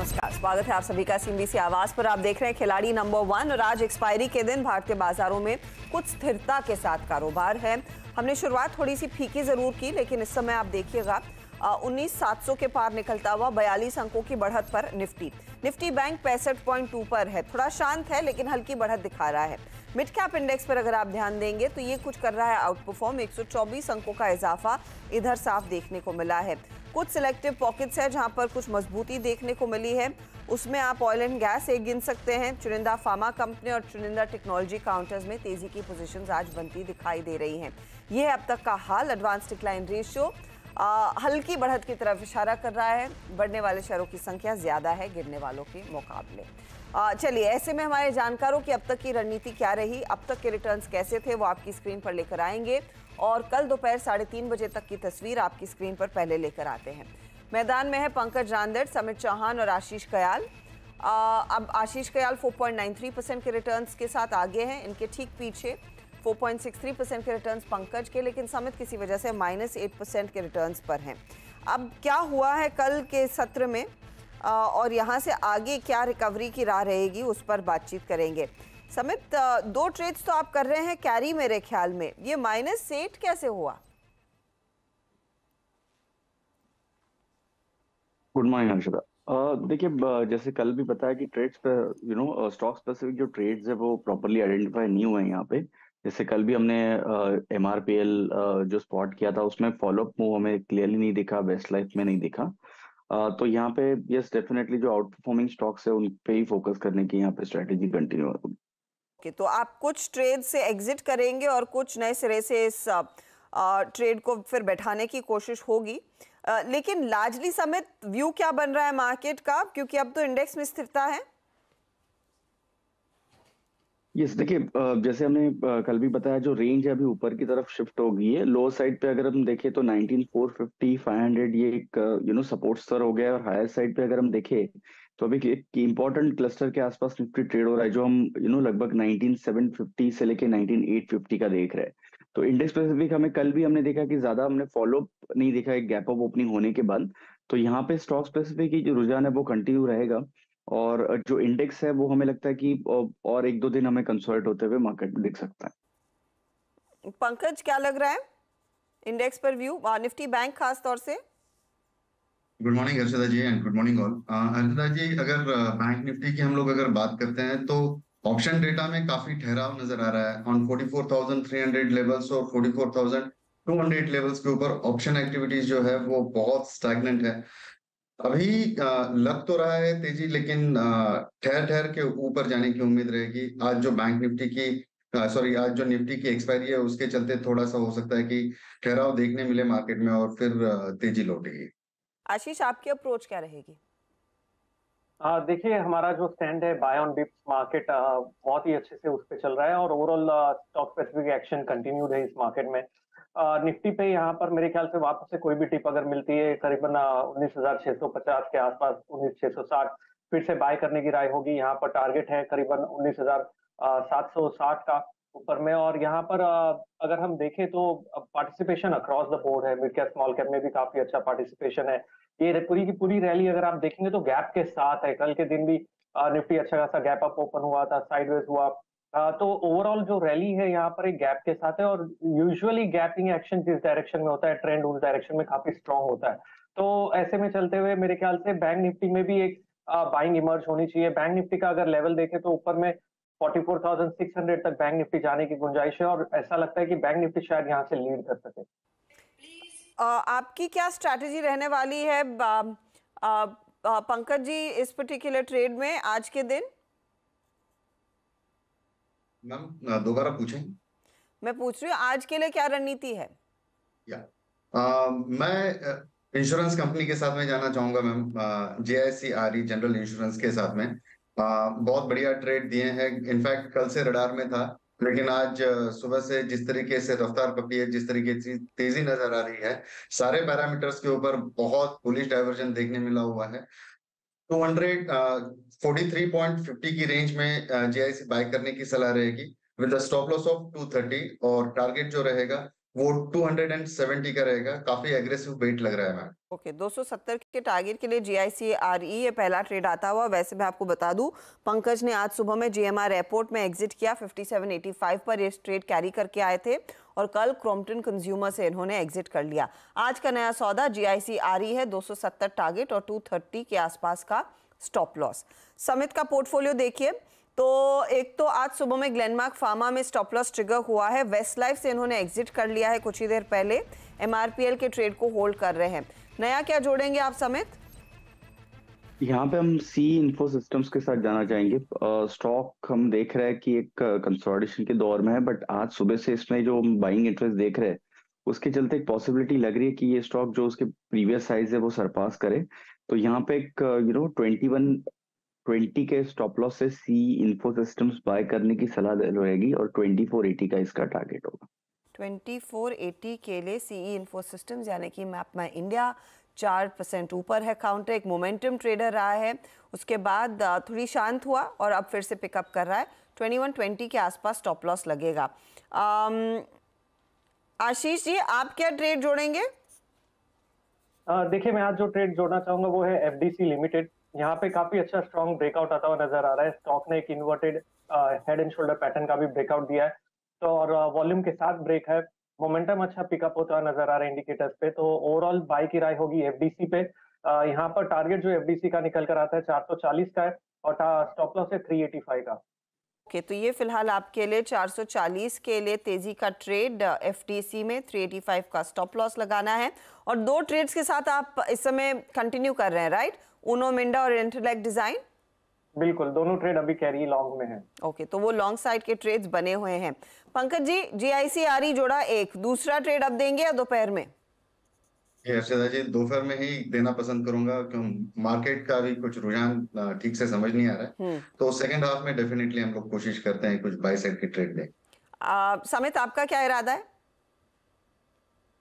नमस्कार, स्वागत है आप सभी का सीबीसी आवाज़ पर। आप देख रहे हैं खिलाड़ी नंबर वन और आज एक्सपायरी के दिन भारतीय बाजारों में कुछ स्थिरता के साथ कारोबार है। हमने शुरुआत थोड़ी सी फीकी ज़रूर की, लेकिन इस समय आप देखिएगा उन्नीस सात के पार निकलता हुआ बयालीस अंकों की बढ़त पर निफ्टी। निफ्टी बैंक पैंसठ पॉइंट टू पर है। थोड़ा शांत है, लेकिन हल्की बढ़त दिखा रहा है। मिड कैप इंडेक्स पर अगर आप ध्यान देंगे तो ये कुछ कर रहा है आउट परफॉर्म 124 अंकों का इजाफा इधर साफ़ देखने को मिला है। कुछ सिलेक्टिव पॉकेट्स है जहाँ पर कुछ मजबूती देखने को मिली है। उसमें आप ऑयल एंड गैस एक गिन सकते हैं। चुनिंदा फार्मा कंपनी और चुनिंदा टेक्नोलॉजी काउंटर्स में तेज़ी की पोजीशंस आज बनती दिखाई दे रही हैं। ये अब तक का हाल एडवांस डिक्लाइन रेशियो हल्की बढ़त की तरफ़ इशारा कर रहा है। बढ़ने वाले शहरों की संख्या ज़्यादा है गिरने वालों के मुकाबले। चलिए, ऐसे में हमारे जानकारों की अब तक की रणनीति क्या रही? अब तक के रिटर्न्स कैसे थे? वो आपकी स्क्रीन पर लेकर आएँगे। और कल दोपहर साढ़े तीन बजे तक की तस्वीर आपकी स्क्रीन पर पहले लेकर आते हैं। मैदान में है पंकज रांदेड़ समित चौहान और आशीष कयाल। अब आशीष कयाल 4.93 परसेंट के रिटर्न्स के साथ आगे हैं, इनके ठीक पीछे। 4.63 परसेंट के रिटर्न्स पंकज के, लेकिन समित किसी वजह से माइनस एट परसेंट के रिटर्न्स पर हैं। अब क्या हुआ है कल के सत्र में? और यहाँ से आगे क्या रिकवरी की राह रहेगी, उस पर बातचीत करेंगे। समित दो ट्रेड्स तो आप कर रहे हैं कैरी मेरे ख्याल में। ये माइनस सेट कैसे हुआ? गुड मॉर्निंग हर्षदा देखिए जैसे कल भी बताया कि ट्रेड्स पे यू नो स्टॉक स्पेसिफिक जो ट्रेड्स है, वो प्रॉपरली आइडेंटिफाई नहीं हुए यहाँ पे। जैसे कल भी हमने एम आर पी एल जो स्पॉट किया था, उसमें फॉलोअप मूव हमें क्लियरली नहीं दिखा वेस्ट लाइफ में नहीं दिखा। तो यहाँ पे यस डेफिनेटली जो आउट परफॉर्मिंग स्टॉक्स है, उन पे ही फोकस करने की यहाँ पे स्ट्रेटेजी कंटिन्यू होगी okay, तो आप कुछ ट्रेड से एग्जिट करेंगे और कुछ नए सिरे से इस ट्रेड को फिर बैठाने की कोशिश होगी। लेकिन लार्जली समेत व्यू क्या बन रहा है मार्केट का? क्योंकि अब तो इंडेक्स में स्थिरता है। यस देखिए जैसे हमने कल भी बताया जो रेंज है अभी ऊपर की तरफ़ शिफ्ट हो गई है लो साइड पे अगर हम देखें तो 19450 500 ये एक यू नो सपोर्ट स्तर हो गया है और हायर साइड पे अगर हम देखें तो अभी एक इंपॉर्टेंट क्लस्टर के आसपास निफ्टी ट्रेड हो रहा है, जो हम यू नो लगभग 19750 से लेके 19850 का देख रहे हैं। तो इंडेक्स स्पेसिफिक हमें कल भी हमने देखा कि ज़्यादा हमने फॉलो नहीं देखा, एक गैप ऑफ़ ओपनिंग होने के बाद। तो यहाँ पे स्टॉक स्पेसिफिक जो रुझान है वो कंटिन्यू रहेगा और जो इंडेक्स है वो हमें लगता है कि और एक दो दिन हमें कंसल्ट होते हुए मार्केट दिख सकता है। पंकज, क्या लग रहा है? इंडेक्स पर व्यू निफ्टी बैंक खास तौर से? Good morning Harshada ji and good morning all Harshada ji अगर बैंक निफ्टी की हम लोग अगर बात करते हैं तो ऑप्शन डेटा में काफ़ी ठहराव नज़र आ रहा है। ऑन 44,300 लेवल्स और 44,200 लेवल्स के ऊपर ऑप्शन एक्टिविटीज़ जो है वो बहुत स्टैगनेंट है। अभी लग तो रहा है तेज़ी लेकिन ठहर ठहर के ऊपर जाने की उम्मीद रहेगी। आज जो बैंक निफ्टी की सॉरी आज जो निफ्टी की एक्सपायरी है उसके चलते थोड़ा सा हो सकता है कि ठहराव देखने मिले मार्केट में और फिर तेज़ी लौटेगी। आशीष, आपकी अप्रोच क्या रहेगी? देखिए, हमारा जो स्टैंड है बाय ऑन डिप्स मार्केट बहुत ही अच्छे से उस पर चल रहा है और overall stock specific action continued है इस मार्केट में। निफ्टी पे यहाँ पर मेरे ख्याल से वापस से कोई भी टिप अगर मिलती है, करीबन उन्नीस हज़ार छह सौ पचास के आसपास, उन्नीस छह सौ साठ, फिर से बाय करने की राय होगी। यहाँ पर टारगेट है करीबन उन्नीस का। ऊपर में और यहाँ पर अगर हम देखें तो पार्टिसिपेशन अक्रॉस द बोर्ड है। मिड कैप स्मॉल कैप में भी काफ़ी अच्छा पार्टिसिपेशन है। ये पूरी की पूरी रैली अगर आप देखेंगे तो गैप के साथ है। कल के दिन भी निफ्टी अच्छा खासा गैप अप ओपन हुआ था साइडवेज हुआ। तो ओवरऑल जो रैली है यहाँ पर एक गैप के साथ है और यूजुअली गैपिंग एक्शन जिस डायरेक्शन में होता है ट्रेंड उस डायरेक्शन में काफ़ी स्ट्रॉन्ग होता है। तो ऐसे में चलते हुए मेरे ख्याल से बैंक निफ्टी में भी एक बाइंग इमर्ज होनी चाहिए। बैंक निफ्टी का अगर लेवल देखे तो ऊपर में 44,600 तक बैंक निफ्टी जाने की गुंजाइश है और ऐसा लगता है कि बैंक निफ्टी शायद यहाँ से लीड कर सके। आपकी क्या स्ट्रैटेजी रहने वाली है पंकज जी इस पर्टिकुलर ट्रेड में आज के दिन? मैम दोबारा पूछें। मैं पूछ रही हूँ आज के लिए क्या रणनीति है? या आ, मैं इंश्योरेंस कंपनी के साथ में जाना चाहूँगा ma'am J I C R E general insurance के साथ में। आ, बहुत बढ़िया ट्रेड दिए हैं। इनफैक्ट कल से रडार में था लेकिन आज सुबह से जिस तरीके से रफ्तार पकड़ी है जिस तरीके से तेज़ी नज़र आ रही है सारे पैरामीटर्स के ऊपर बहुत पुलिस डाइवर्जन देखने मिला हुआ है। 243.50 की रेंज में जेआईसी बाय करने की सलाह रहेगी। विद स्टॉप लॉस ऑफ़ 230 और टारगेट जो रहेगा वो 270 का रहेगा। काफ़ी एग्रेसिव वेट लग रहा है मैम। ओके okay, 270 के टारगेट के लिए जीआईसी आर ये पहला ट्रेड आता हुआ। वैसे मैं आपको बता दूँ पंकज ने आज सुबह में जीएमआर एयरपोर्ट में एग्जिट किया। 5785 पर ये ट्रेड कैरी करके आए थे और कल क्रॉम्पटन कंज्यूमर से इन्होंने एग्जिट कर लिया। आज का नया सौदा जीआईसी आर ई है 270 टारगेट और 230 के आसपास का स्टॉप लॉस समित का पोर्टफोलियो देखिए। तो एक तो आज सुबह में ग्लेनमार्क फार्मा में स्टॉप लॉस ट्रिगर हुआ है। वेस्ट लाइफ से इन्होंने एग्जिट कर लिया है कुछ ही देर पहले। एमआरपीएल के ट्रेड को होल्ड कर रहे हैं। नया क्या जोड़ेंगे आप, समित? यहाँ पे हम सी इंफो सिस्टम्स के साथ जाना चाहेंगे। स्टॉक हम देख रहे हैं कि एक कंसोलिडेशन के दौर में है बट आज सुबह से इसमें जो बाइंग इंटरेस्ट देख रहे हैं, उसके चलते एक पॉसिबिलिटी लग रही है कि ये स्टॉक जो उसके प्रीवियस साइज़ है, वो सरपास करे। तो यहाँ पे एक you know twenty one twenty के स्टॉप लॉस से सी इन्फो सिस्टम्स बाय करने की सलाह रहेगी और ट्वेंटी फोर एटी का इसका टारगेट होगा। ट्वेंटी फोर एटी के लिए सीई इन्फो सिस्टम्स यानी कि मैप माई इंडिया चार परसेंट ऊपर है काउंटर एक मोमेंटम ट्रेडर रहा है। उसके बाद थोड़ी शांत हुआ और अब फिर से पिकअप कर रहा है। ट्वेंटी वन ट्वेंटी के आसपास स्टॉप लॉस लगेगा। आशीष जी आप क्या ट्रेड जोड़ेंगे? देखिए मैं आज जो ट्रेड जोड़ना चाहूँगा वो है एफडीसी लिमिटेड यहाँ पे काफ़ी अच्छा स्ट्रॉन्ग ब्रेकआउट आता हुआ नज़र आ रहा है। स्टॉक ने एक inverted head and shoulder pattern का भी ब्रेकआउट दिया है। तो और वॉल्यूम के साथ ब्रेक है। मोमेंटम अच्छा पिकअप होता हुआ नज़र आ रहा है इंडिकेटर्स पे। तो ओवरऑल बाई की राय होगी एफडीसी पे। यहाँ पर टारगेट जो एफडीसी का निकल कर आता है 440 का है और स्टॉप लॉस है 385 का। ओके okay, तो ये फ़िलहाल आपके लिए 440 के लिए तेज़ी का ट्रेड एफटीसी में 385 का स्टॉप लॉस लगाना है। और दो ट्रेड्स के साथ आप इस समय कंटिन्यू कर रहे हैं राइट उनो मिंडा और इंटरलेक्ट डिज़ाइन बिल्कुल दोनों ट्रेड अभी कैरी लॉन्ग में है। ओके तो वो लॉन्ग साइड के ट्रेड्स बने हुए हैं। पंकज जी जीआईसी आरी जोड़ा एक दूसरा ट्रेड अब देंगे या दोपहर में? अर्षदा जी दोपहर में ही देना पसंद करूँगा क्यों मार्केट का भी कुछ रुझान ठीक से समझ नहीं आ रहा है। हम्म। तो सेकंड हाफ़ में डेफिनेटली हम लोग कोशिश करते हैं कुछ बाई साइड के ट्रेड दें। समित आपका क्या इरादा है?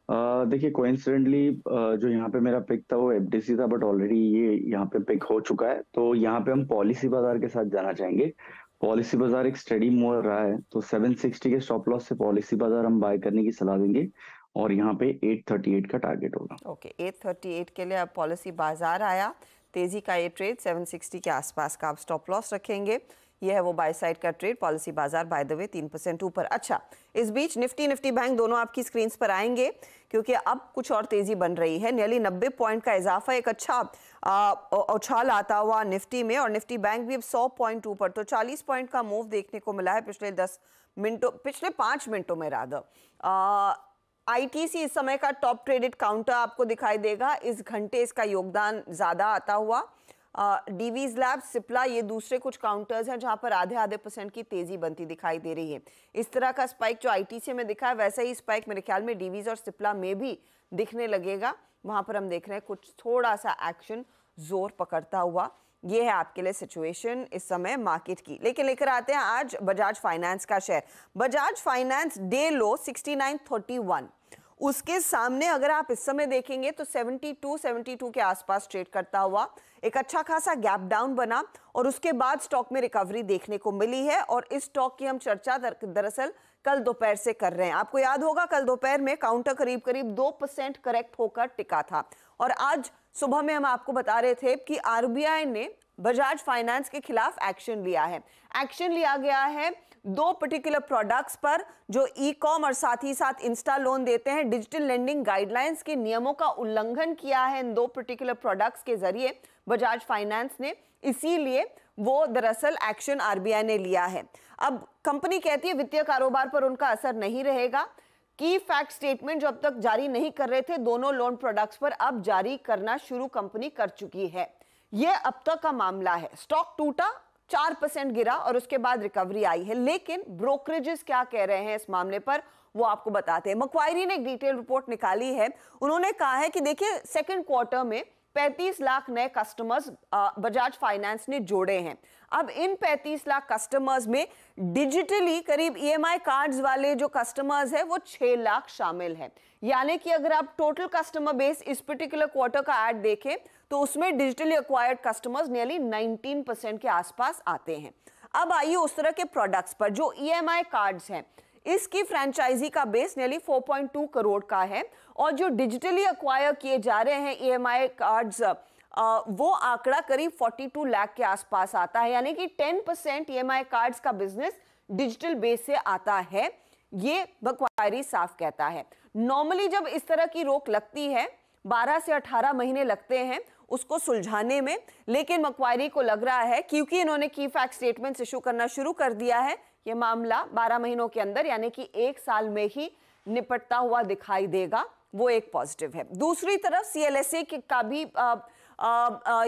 देखिए कोइंसिडेंटली जो यहाँ पे मेरा पिक था वो एफडीसी था बट ऑलरेडी ये यहाँ पे पिक हो चुका है। तो यहाँ पे हम पॉलिसी बाज़ार के साथ जाना चाहेंगे। पॉलिसी बाज़ार एक स्टडी मूव रहा है तो 760 के स्टॉप लॉस से पॉलिसी बाज़ार हम बाय करने की सलाह देंगे और यहाँ पे 838 का टारगेट होगा। ओके okay, 838 के लिए अब पॉलिसी बाज़ार आया। तेज़ी का ये ट्रेड 760 के आसपास का आप स्टॉप लॉस रखेंगे। यह है वो बाय साइड का trade Policybazaar by the way तीन परसेंट ऊपर। अच्छा इस बीच निफ्टी निफ्टी बैंक दोनों आपकी स्क्रीन पर आएँगे, क्योंकि अब कुछ और तेज़ी बन रही है। नियरली नब्बे पॉइंट का इजाफा, एक अच्छा उछाल आता हुआ निफ्टी में, और निफ्टी बैंक भी अब सौ पॉइंट ऊपर। तो चालीस पॉइंट का मूव देखने को मिला है पिछले दस मिनटों, पिछले पाँच मिनटों में राधर आईटीसी इस समय का टॉप ट्रेडेड काउंटर आपको दिखाई देगा। इस घंटे इसका योगदान ज़्यादा आता हुआ। डीवीज लैब सिप्ला ये दूसरे कुछ काउंटर्स हैं जहाँ पर आधे आधे परसेंट की तेज़ी बनती दिखाई दे रही है। इस तरह का स्पाइक जो आईटीसी में दिखा है, वैसा ही स्पाइक मेरे ख्याल में डीवीज और सिप्ला में भी दिखने लगेगा। वहाँ पर हम देख रहे हैं कुछ थोड़ा सा एक्शन ज़ोर पकड़ता हुआ। ये है आपके लिए सिचुएशन इस समय मार्केट की। लेकिन लेकर आते हैं आज बजाज फाइनेंस का share Bajaj finance day low 6931 उसके सामने अगर आप इस समय देखेंगे तो 72 72 के आसपास ट्रेड करता हुआ एक अच्छा खासा गैप डाउन बना और उसके बाद स्टॉक में रिकवरी देखने को मिली है और इस स्टॉक की हम चर्चा दरअसल कल दोपहर से कर रहे हैं। आपको याद होगा कल दोपहर में काउंटर करीब करीब दो परसेंट करेक्ट होकर टिका था। और आज सुबह में हम आपको बता रहे थे कि आरबीआई ने बजाज फाइनेंस के खिलाफ एक्शन लिया है। एक्शन लिया गया है दो पर्टिकुलर प्रोडक्ट्स पर, जो ई कॉम और साथ ही साथ इंस्टा लोन देते हैं। डिजिटल लेंडिंग गाइडलाइंस के नियमों का उल्लंघन किया है इन दो पर्टिकुलर प्रोडक्ट्स के ज़रिए। बजाज फाइनेंस ने इसीलिए वो दरअसल एक्शन आरबीआई ने लिया है। अब कंपनी कहती है वित्तीय कारोबार पर उनका असर नहीं रहेगा। की फैक्ट स्टेटमेंट जो अब तक जारी नहीं कर रहे थे, दोनों लोन प्रोडक्ट्स पर अब जारी करना शुरू कंपनी कर चुकी है। यह अब तक का मामला है। स्टॉक टूटा, चार परसेंट गिरा और उसके बाद रिकवरी आई है। लेकिन ब्रोकरेजेस क्या कह रहे हैं इस मामले पर, वो आपको बताते हैं। मक्वायरी ने एक डिटेल रिपोर्ट निकाली है। उन्होंने कहा है कि देखिए सेकंड क्वार्टर में 35 लाख नए कस्टमर्स बजाज फाइनेंस ने जोड़े हैं। अब इन 35 लाख कस्टमर्स में डिजिटली करीब ईएमआई e कार्ड्स वाले जो कस्टमर्स है, वो 6 लाख शामिल है। यानी कि अगर आप टोटल कस्टमर बेस इस पर्टिकुलर क्वार्टर का ऐड देखें तो उसमें digitally acquired customers nearly 19 percent के आसपास आते हैं। अब आइए उस तरह के प्रोडक्ट्स पर जो ई e कार्ड्स हैं। इसकी फ्रेंचाइजी का बेस नेली 4.2 करोड़ का है और जो डिजिटली अक्वायर किए जा रहे हैं ईएमआई कार्ड्स वो आंकड़ा करीब 42 लाख के आसपास आता है। यानी कि 10 परसेंट ई कार्ड्स का बिज़नेस डिजिटल बेस से आता है। ये बकवायरी साफ़ कहता है। नॉर्मली जब इस तरह की रोक लगती है 12 से 18 महीने लगते हैं उसको सुलझाने में, लेकिन मकवारी को लग रहा है, क्योंकि इन्होंने की फैक्ट स्टेटमेंट इशू करना शुरू कर दिया है ये मामला 12 महीनों के अंदर, यानी कि एक साल में ही निपटता हुआ दिखाई देगा, वो एक पॉजिटिव है। दूसरी तरफ़ सीएलएसए का भी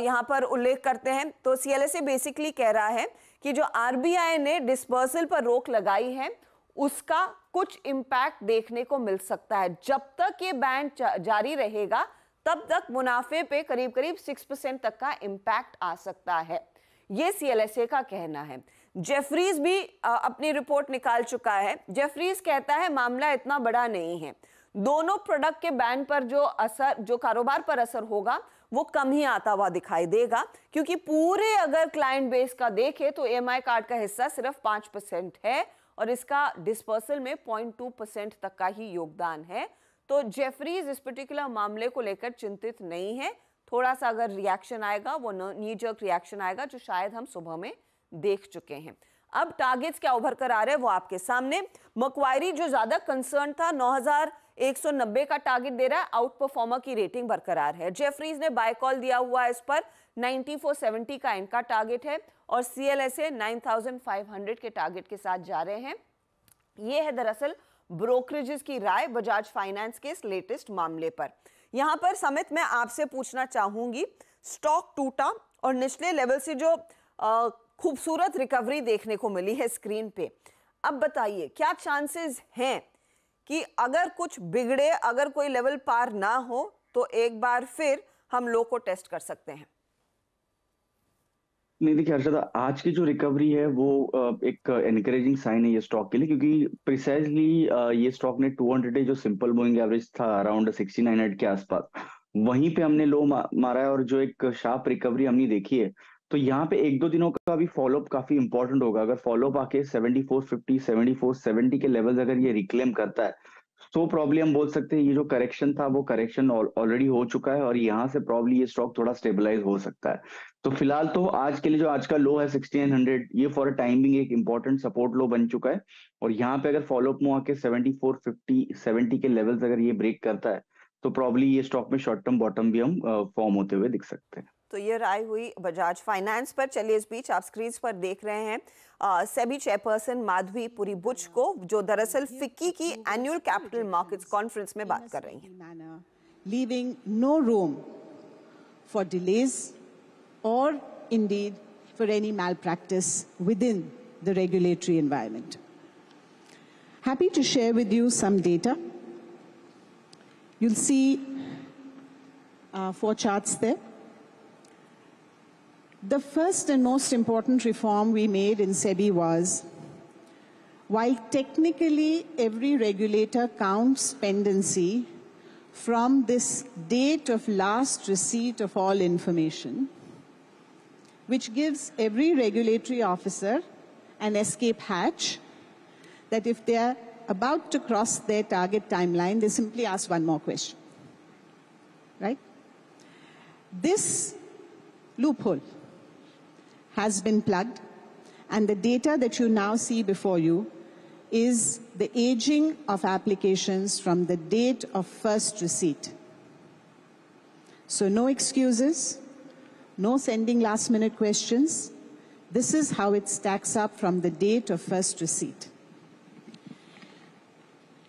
यहाँ पर उल्लेख करते हैं। तो सीएलएसए बेसिकली कह रहा है कि जो आरबीआई ने डिस्पर्सल पर रोक लगाई है, उसका कुछ इम्पैक्ट देखने को मिल सकता है। जब तक ये बैन जारी रहेगा, तब तक मुनाफे पे करीब करीब सिक्स परसेंट तक का इम्पैक्ट आ सकता है। ये सीएलएसए का कहना है। जेफरीज भी अपनी रिपोर्ट निकाल चुका है। जेफरीज कहता है, मामला इतना बड़ा नहीं है। दोनों प्रोडक्ट के बैन पर जो असर, जो कारोबार पर असर होगा, वो कम ही आता हुआ दिखाई देगा। क्योंकि पूरे अगर क्लाइंट बेस का देखे तो एम कार्ड का हिस्सा सिर्फ़ पाँच परसेंट है और इसका डिस्पर्सल में पॉइंट टू परसेंट तक का ही योगदान है। तो जेफरीज इस पर्टिकुलर मामले को लेकर चिंतित नहीं है। थोड़ा सा अगर रिएक्शन आएगा, वो नीजर्क रिएक्शन आएगा, जो शायद हम सुबह में देख चुके हैं। अब टारगेट्स क्या उभर कर आ रहे हैं वो आपके सामने। मकवायरी जो ज़्यादा कंसर्न था 9190 का टारगेट दे रहा है। आउट परफॉर्मर की रेटिंग बरकरार है। जेफरीज ने बाय कॉल दिया हुआ है इस पर। 9470 का इनका टारगेट है और सीएलएसए 9500 के टारगेट के साथ जा रहे हैं। ये है दरअसल ब्रोकरेजेस की राय बजाज फाइनेंस के इस लेटेस्ट मामले पर। यहाँ पर समित मैं आपसे पूछना चाहूँगी स्टॉक टूटा और निचले लेवल से जो खूबसूरत रिकवरी देखने को मिली है स्क्रीन पे। अब बताइए, क्या चांसेस हैं कि अगर कुछ बिगड़े, अगर कोई लेवल पार ना हो तो एक बार फिर हम लो को टेस्ट कर सकते हैं? नहीं, देखिए हर्षदा, आज की जो रिकवरी है, वो एक एनकरेजिंग साइन है ये स्टॉक के लिए, क्योंकि प्रिसाइजली ये स्टॉक ने 200 डे जो सिंपल मूविंग एवरेज था अराउंड 6900 के आसपास, वहीं पे हमने लो मारा है और जो एक शार्प रिकवरी हमने देखी है तो यहाँ पे एक दो दिनों का भी फॉलोअप काफ़ी इंपॉर्टेंट होगा। अगर फॉलोअप आके 7450 7470 के लेवल्स अगर ये रिक्लेम करता है तो प्रॉब्ली हम बोल सकते हैं ये जो करेक्शन था, वो करेक्शन ऑलरेडी हो चुका है और यहाँ से प्रॉब्लम ये स्टॉक थोड़ा स्टेबलाइज हो सकता है। तो फ़िलहाल तो आज के लिए जो आज का लो है सिक्सटीन हंड्रेड ये फॉर अ टाइमिंग एक इंपॉर्टेंट सपोर्ट लो बन चुका है। और यहाँ पे अगर फॉलोअप में आके सेवेंटी फोर फिफ्टी सेवेंटी के लेवल्स अगर ये ब्रेक करता है तो प्रॉब्ली ये स्टॉक में शॉर्ट टर्म बॉटम भी हम फॉर्म होते हुए दिख सकते हैं। तो ये राय हुई बजाज फाइनेंस पर। चलिए इस बीच आप स्क्रीन पर देख रहे हैं सेबी चेयरपर्सन माधवी पुरी बुच को जो दरअसल फिक्की की एनुअल कैपिटल मार्केट कॉन्फ्रेंस में बात कर रही है। Leaving no room for delays और indeed for any malpractice within the regulatory environment happy to share with you some data. You'll see uh four The first and most important reform we made in SEBI was, while technically every regulator counts pendency from this date of last receipt of all information, which gives every regulatory officer an escape hatch that if they're about to cross their target timeline, they simply ask one more question. Right? This loophole has been plugged and the data that you now see before you is the aging of applications from the date of first receipt. So no excuses, no sending last minute questions. This is how it stacks up from the date of first receipt.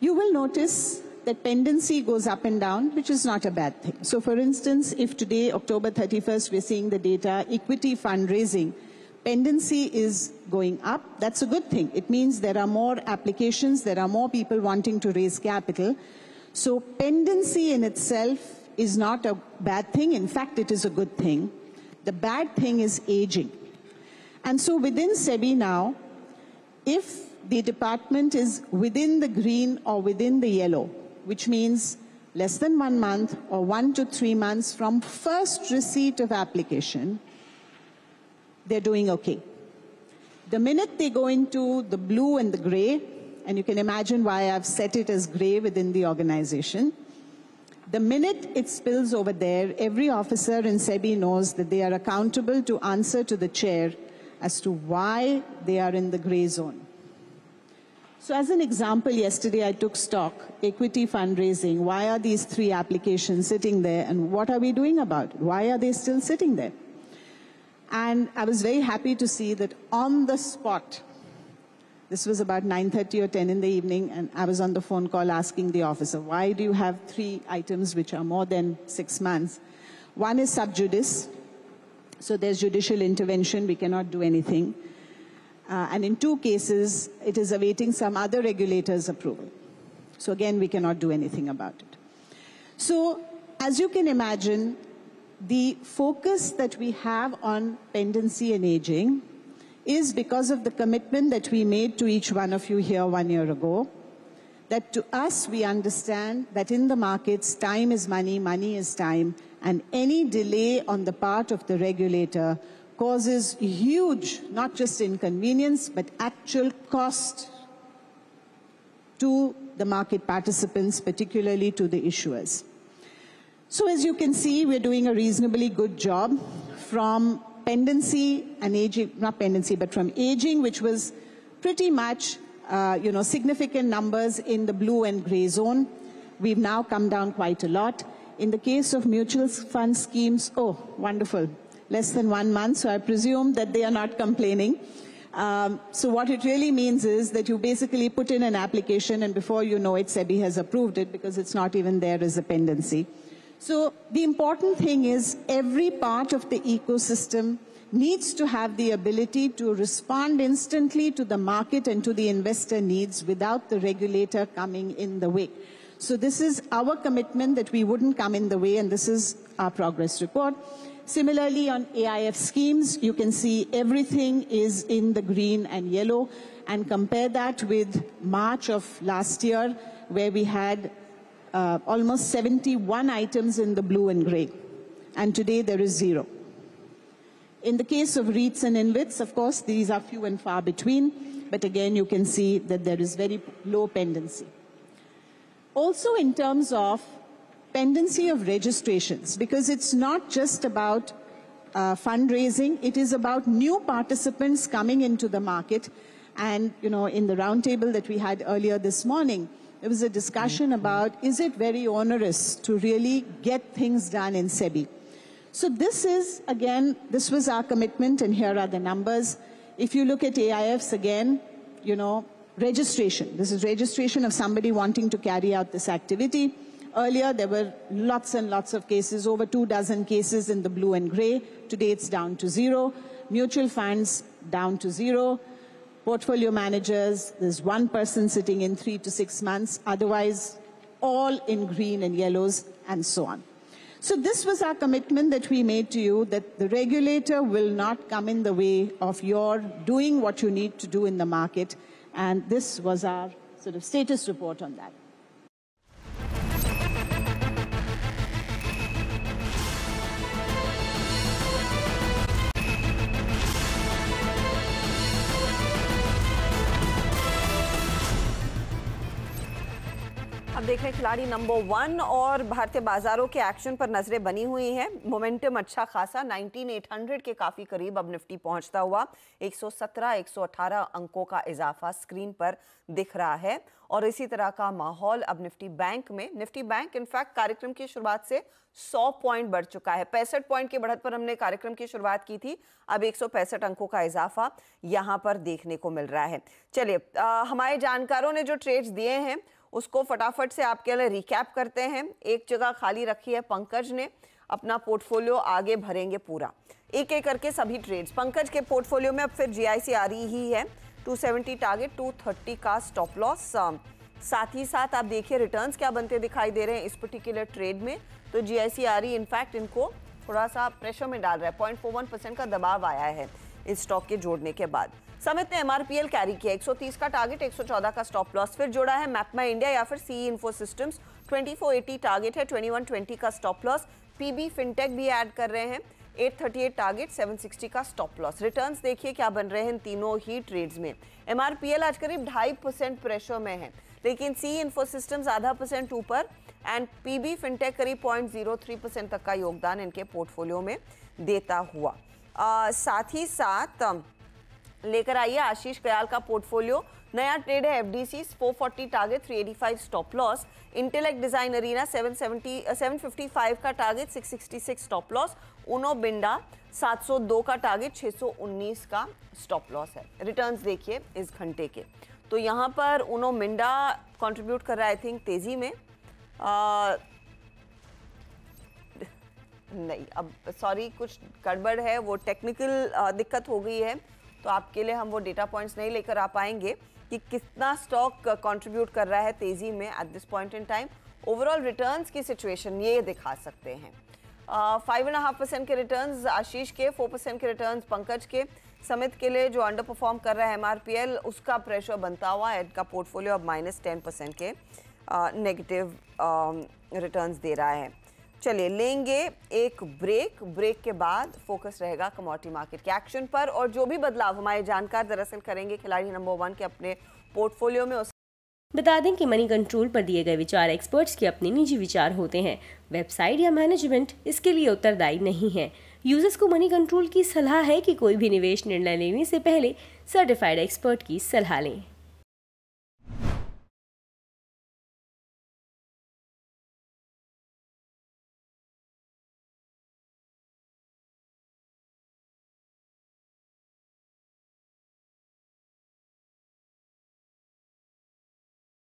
You will notice that pendency goes up and down, which is not a bad thing. So for instance, if today, October 31st, we're seeing the data, equity fundraising, pendency is going up, that's a good thing. It means there are more applications, there are more people wanting to raise capital. So pendency in itself is not a bad thing. In fact, it is a good thing. The bad thing is aging. And so within SEBI now, if the department is within the green or within the yellow, which means less than one month or one to three months from first receipt of application, they're doing okay. The minute they go into the blue and the gray, and you can imagine why I've set it as gray within the organization. The minute it spills over there, every officer in SEBI knows that they are accountable to answer to the chair as to why they are in the gray zone. So as an example, yesterday I took stock, equity fundraising. Why are these three applications sitting there and what are we doing about it? Why are they still sitting there? And I was very happy to see that on the spot, this was about 9.30 or 10 in the evening, and I was on the phone call asking the officer, why do you have three items which are more than six months? One is sub judice, so there's judicial intervention, we cannot do anything. Uh, and in two cases, it is awaiting some other regulator's approval. So again, we cannot do anything about it. So as you can imagine, the focus that we have on pendency and aging is because of the commitment that we made to each one of you here one year ago, that to us we understand that in the markets, time is money, money is time, and any delay on the part of the regulator causes huge, not just inconvenience, but actual cost to the market participants, particularly to the issuers. So as you can see, we're doing a reasonably good job from pendency and aging, not pendency, but from aging, which was pretty much, uh, you know, significant numbers in the blue and gray zone. We've now come down quite a lot. In the case of mutual fund schemes, oh, wonderful, less than one month, so I presume that they are not complaining. Um, so what it really means is that you basically put in an application and before you know it, SEBI has approved it because it's not even there as a pendency. So the important thing is every part of the ecosystem needs to have the ability to respond instantly to the market and to the investor needs without the regulator coming in the way. So this is our commitment that we wouldn't come in the way and this is our progress report. Similarly on AIF schemes, you can see everything is in the green and yellow and compare that with March of last year where we had uh, almost 71 items in the blue and gray. And today there is zero. In the case of REITs and InvITs, of course, these are few and far between, but again, you can see that there is very low pendency. Also in terms of pendency of registrations, because it's not just about uh, fundraising, it is about new participants coming into the market. And, you know, in the roundtable that we had earlier this morning, there was a discussion mm-hmm. about is it very onerous to really get things done in SEBI? So this is, again, this was our commitment and here are the numbers. If you look at AIFs again, you know, registration. This is registration of somebody wanting to carry out this activity. Earlier, there were lots and lots of cases, over two dozen cases in the blue and gray. Today, it's down to zero. Mutual funds down to zero portfolio managers, there's one person sitting in three to six months, otherwise all in green and yellows and so on. So this was our commitment that we made to you that the regulator will not come in the way of your doing what you need to do in the market. And this was our sort of status report on that. देख रहे हैं खिलाड़ी number one और भारतीय बाजारों के action पर नज़रें बनी हुई हैं। मोमेंटम अच्छा खासा 19800 के काफ़ी करीब अब निफ्टी पहुँचता हुआ 117 118 अंकों का इजाफा स्क्रीन पर दिख रहा है। और इसी तरह का माहौल अब निफ्टी बैंक में, निफ्टी बैंक इनफैक्ट कार्यक्रम की शुरुआत से 100 पॉइंट बढ़ चुका है। पैंसठ पॉइंट की बढ़त पर हमने कार्यक्रम की शुरुआत की थी, अब एक सौ पैंसठ अंकों का इजाफा यहाँ पर देखने को मिल रहा है। चलिए हमारे जानकारों ने जो ट्रेड्स दिए हैं उसको फटाफट से आपके लिए रिकैप करते हैं। एक जगह खाली रखी है पंकज ने। अपना पोर्टफोलियो आगे भरेंगे पूरा। एक एक करके सभी ट्रेड्स पंकज के पोर्टफोलियो में अब फिर जीआईसी आ रही ही है। 270 टारगेट 230 का स्टॉप लॉस साथ ही साथ आप देखिए रिटर्न्स क्या बनते दिखाई दे रहे हैं इस पर्टिकुलर ट्रेड में। तो जीआईसी आ रही इनफैक्ट इनको थोड़ा सा प्रेशर में डाल रहा है। पॉइंट परसेंट का दबाव आया है इस स्टॉक के जोड़ने के बाद। समित ने एमआरपीएल कैरी किया। 130 का टारगेट 114 का स्टॉप लॉस फिर जोड़ा है मैपमा इंडिया या फिर सी इन्फो सिस्टम्स 2480 टारगेट है 2120 का स्टॉप लॉस पीबी फिनटेक भी ऐड कर रहे हैं। 838 टारगेट 760 का स्टॉप लॉस रिटर्न्स देखिए क्या बन रहे हैं इन तीनों ही ट्रेड्स में। एमआरपीएल आज करीब ढाई परसेंट प्रेशर में है। लेकिन सी इन्फो सिस्टम्स आधा परसेंट ऊपर एंड पीबी फिनटेक करीब पॉइंट ज़ीरो थ्री परसेंट तक का योगदान इनके पोर्टफोलियो में देता हुआ। आ, साथ ही साथ लेकर आइए आशीष कयाल का पोर्टफोलियो। नया ट्रेड है FDC 440 target 385 stop loss intellect design arena 770 755 का target 666 stop loss Uno Minda 702 का टारगेट 619 का स्टॉप लॉस है। रिटर्न्स देखिए इस घंटे के। तो यहाँ पर उनो मिंडा कंट्रीब्यूट कर रहा है आई थिंक तेज़ी में। आ, नहीं अब सॉरी कुछ गड़बड़ है वो टेक्निकल दिक्कत हो गई है। तो आपके लिए हम वो डेटा पॉइंट्स नहीं लेकर आ पाएँगे कि कितना स्टॉक कंट्रीब्यूट कर रहा है तेज़ी में at this point in time overall returns की सिचुएशन ये दिखा सकते हैं। फाइव एंड हाफ़ परसेंट के रिटर्न्स आशीष के फोर परसेंट के रिटर्न्स पंकज के, समित के लिए जो अंडर परफॉर्म कर रहा है एमआरपीएल उसका प्रेशर बनता हुआ एड का पोर्टफोलियो अब माइनस टेन परसेंट के नेगेटिव रिटर्न्स दे रहा है। चलिए, लेंगे एक ब्रेक ब्रेक के बाद फोकस रहेगा कमोडिटी मार्केट के एक्शन पर और जो भी बदलाव हमारे जानकार दरअसल करेंगे, खिलाड़ी नंबर वन के अपने पोर्टफोलियो में बता दें कि मनी कंट्रोल पर दिए गए विचार एक्सपर्ट्स के अपने निजी विचार होते हैं। वेबसाइट या मैनेजमेंट इसके लिए उत्तरदायी नहीं है। यूज़र्स को मनी कंट्रोल की सलाह है कि कोई भी निवेश निर्णय लेने से पहले सर्टिफाइड एक्सपर्ट की सलाह लें।